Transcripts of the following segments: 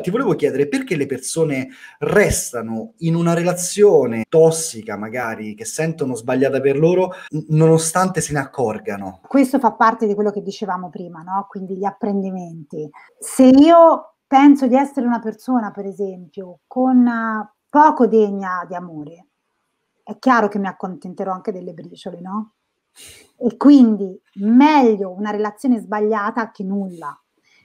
Ti volevo chiedere perché le persone restano in una relazione tossica, magari che sentono sbagliata per loro, nonostante se ne accorgano. Questo fa parte di quello che dicevamo prima, no? Quindi gli apprendimenti. Se io penso di essere una persona, per esempio, con poco degna di amore, è chiaro che mi accontenterò anche delle briciole, no? E quindi meglio una relazione sbagliata che nulla.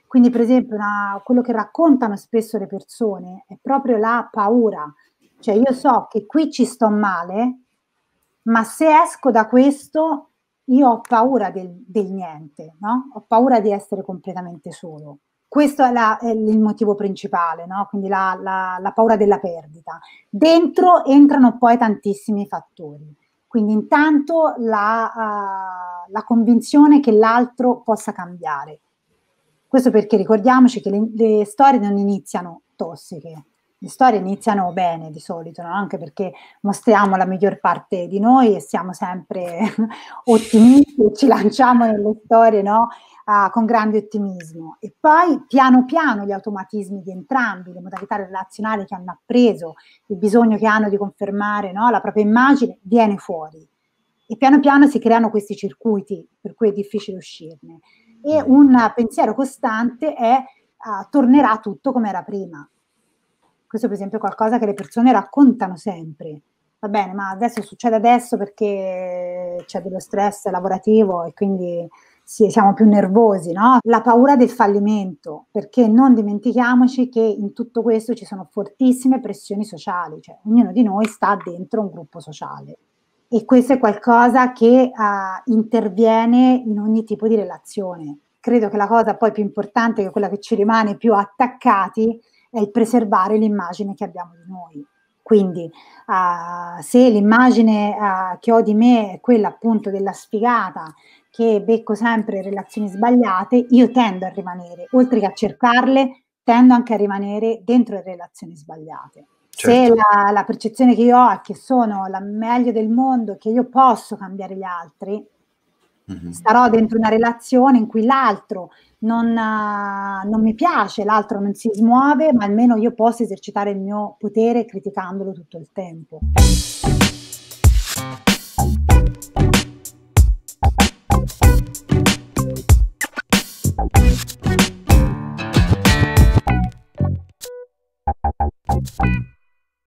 Quindi, per esempio, una, quello che raccontano spesso le persone è proprio la paura. Cioè, io so che qui ci sto male, ma se esco da questo, io ho paura del, del niente, no? Ho paura di essere completamente solo. Questo è, la, è il motivo principale, no? quindi la, la, la paura della perdita. Dentro entrano poi tantissimi fattori. Quindi intanto la, uh, la, convinzione che l'altro possa cambiare. Questo perché ricordiamoci che le, le, storie non iniziano tossiche, le storie iniziano bene di solito, no? anche perché mostriamo la miglior parte di noi e siamo sempre ottimisti e ci lanciamo nelle storie no? uh, con grande ottimismo. E poi piano piano gli automatismi di entrambi, le modalità relazionali che hanno appreso, il bisogno che hanno di confermare no, la propria immagine, viene fuori. E piano piano si creano questi circuiti per cui è difficile uscirne. E un pensiero costante è uh, tornerà tutto come era prima. Questo per esempio è qualcosa che le persone raccontano sempre. Va bene, ma adesso succede adesso perché c'è dello stress lavorativo e quindi sì, siamo più nervosi, no? La paura del fallimento, perché non dimentichiamoci che in tutto questo ci sono fortissime pressioni sociali, cioè ognuno di noi sta dentro un gruppo sociale e questo è qualcosa che uh, interviene in ogni tipo di relazione. Credo che la cosa poi più importante, che è quella che ci rimane più attaccati, è il preservare l'immagine che abbiamo di noi. Quindi uh, se l'immagine uh, che ho di me è quella appunto della sfigata, che becco sempre relazioni sbagliate, io tendo a rimanere, oltre che a cercarle, tendo anche a rimanere dentro le relazioni sbagliate. Certo. Se la, la, percezione che io ho è che sono la meglio del mondo, che io posso cambiare gli altri, mm-hmm. starò dentro una relazione in cui l'altro non, uh, non mi piace, l'altro non si smuove, ma almeno io posso esercitare il mio potere criticandolo tutto il tempo.